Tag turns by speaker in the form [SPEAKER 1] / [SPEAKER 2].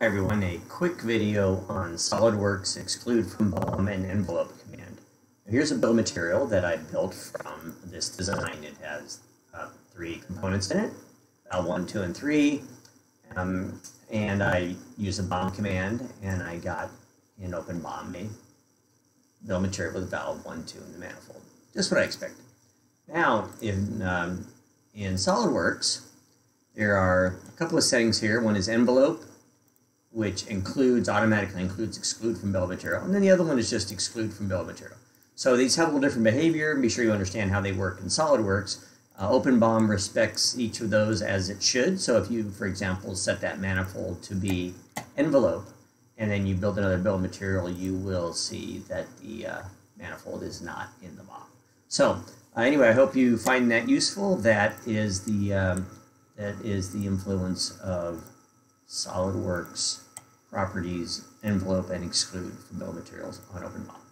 [SPEAKER 1] Everyone, a quick video on SOLIDWORKS exclude from BOM and envelope command. Here's a of material that I built from this design. It has uh, three components in it, valve 1, 2, and 3. Um, and I use a BOM command and I got an OpenBOM a of material with valve 1, 2 in the manifold. Just what I expected. Now, in, um, in SOLIDWORKS, there are a couple of settings here. One is envelope, which includes, automatically includes exclude from bill of material. And then the other one is just exclude from bill of material. So these have a little different behavior. Be sure you understand how they work in SOLIDWORKS. Uh, OpenBOM respects each of those as it should. So if you, for example, set that manifold to be envelope, and then you build another bill of material, you will see that the uh, manifold is not in the BOM. So uh, anyway, I hope you find that useful. That is the um, that is the influence of SolidWorks properties envelope and exclude from bill of materials on OpenBOM.